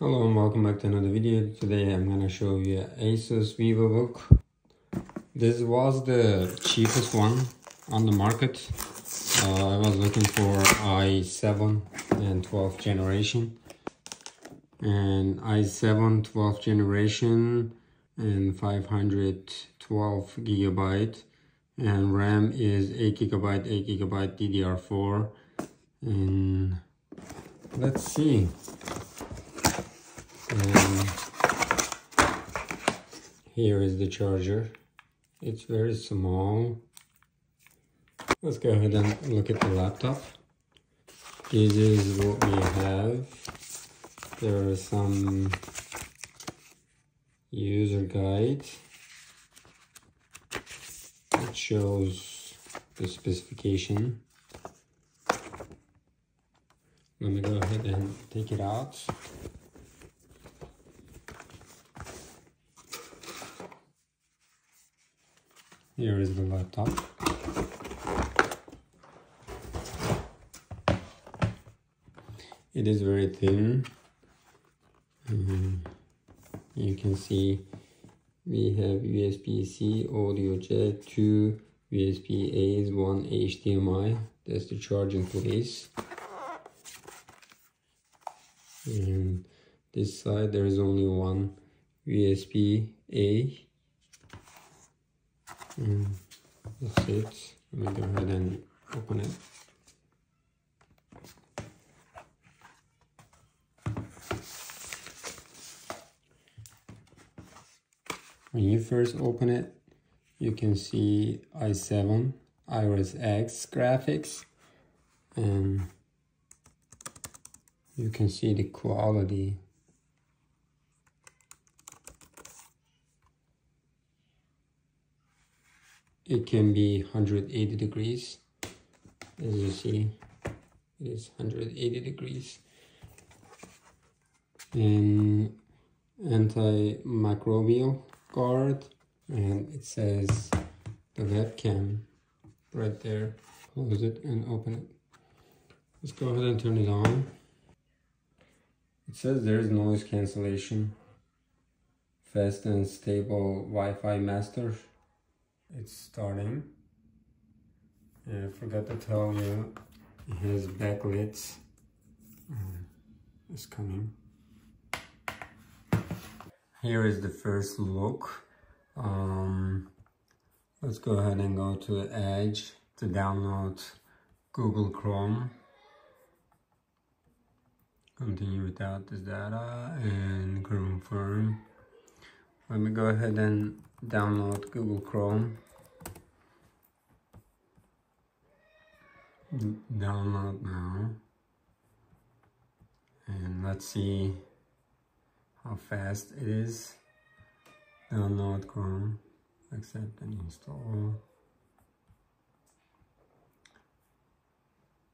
Hello and welcome back to another video. Today I'm gonna show you Asus VivoBook. This was the cheapest one on the market. Uh, I was looking for i7 and 12th generation. And i7 12th generation and 512 gigabyte and RAM is 8 gigabyte, 8 gigabyte DDR4 and let's see and here is the charger. It's very small. Let's go ahead and look at the laptop. This is what we have. There are some user guide it shows the specification. Let me go ahead and take it out Here is the laptop. It is very thin. Um, you can see we have USB-C, audio jack, two USB-A's, one HDMI. That's the charging place. And this side there is only one USB-A Mm, that's it. Let me go ahead and open it. When you first open it, you can see i7 Iris X graphics and you can see the quality it can be 180 degrees. As you see it is 180 degrees. And antimicrobial guard and it says the webcam right there. Close it and open it. Let's go ahead and turn it on. It says there is noise cancellation. Fast and stable Wi-Fi master it's starting. And I forgot to tell you it has backlit. Mm, it's coming. Here is the first look. Um, let's go ahead and go to Edge to download Google Chrome. Continue without this data and confirm let me go ahead and download Google Chrome. Download now. And let's see how fast it is. Download Chrome. Accept and install.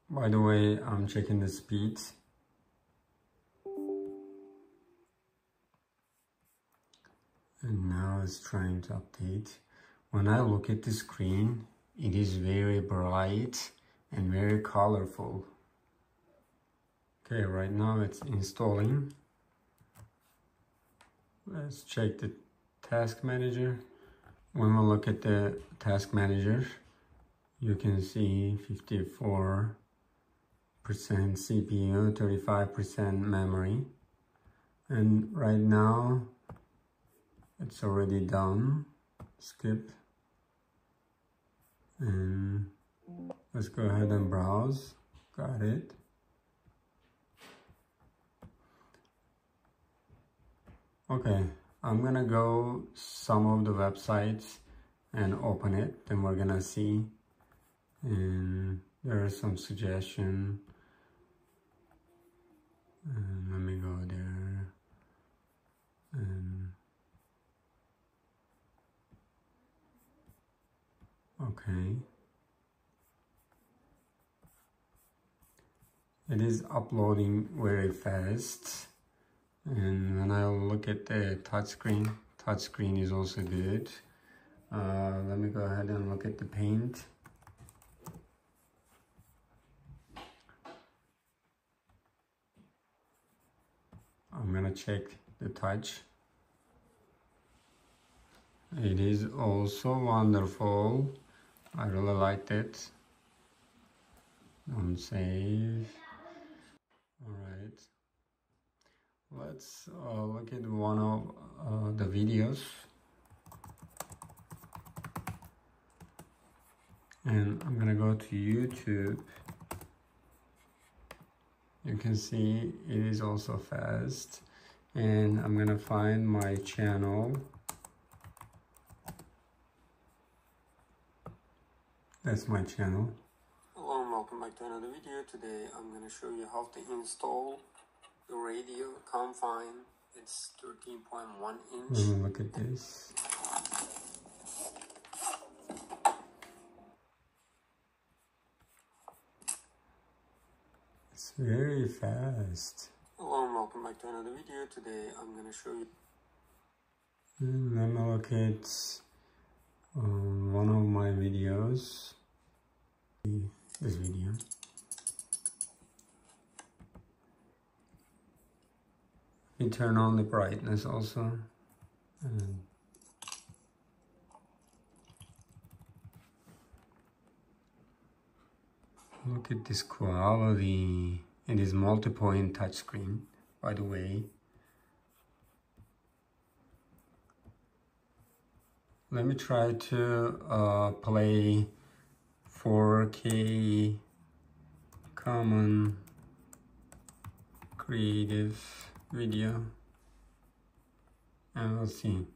By the way I'm checking the speed and now it's trying to update. When I look at the screen it is very bright and very colorful. Okay right now it's installing. Let's check the task manager. When we look at the task manager you can see 54 percent CPU 35 percent memory. And right now it's already done. Skip. And let's go ahead and browse. Got it. Okay I'm gonna go some of the websites and open it then we're gonna see. And there are some suggestion. And let me go there okay. It is uploading very fast. And when I look at the touchscreen touchscreen is also good. Uh, let me go ahead and look at the paint. I'm gonna gonna check the touch. It is also wonderful I really liked it. Don't save. All right let's uh, look at one of uh, the videos. And I'm gonna go to YouTube. You can see it is also fast. And I'm gonna find my channel that's my channel hello and welcome back to another video today I'm gonna show you how to install the radio confine it's 13.1 inch look at this It's very fast. Hello and welcome back to another video. Today I'm going to show you. Hmm, me look at um, one of my videos. This video. You turn on the brightness also. And Look at this quality. It is multi-point touchscreen, by the way. Let me try to uh, play 4K common creative video and we'll see.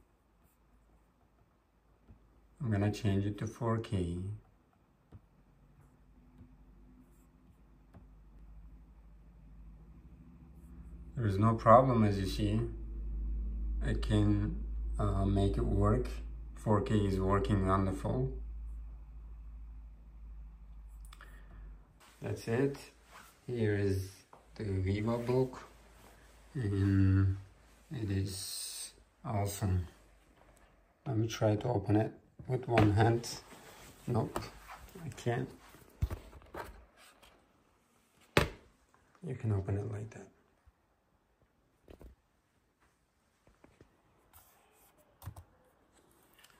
I'm gonna change it to 4K. there is no problem as you see I can uh, make it work 4k is working wonderful. That's it. Here is the VivoBook and it is awesome. Let me try to open it with one hand. Nope I can't. You can open it like that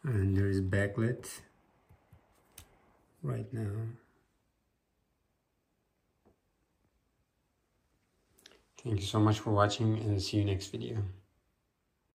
and there is backlit right now. Thank you so much for watching and see you next video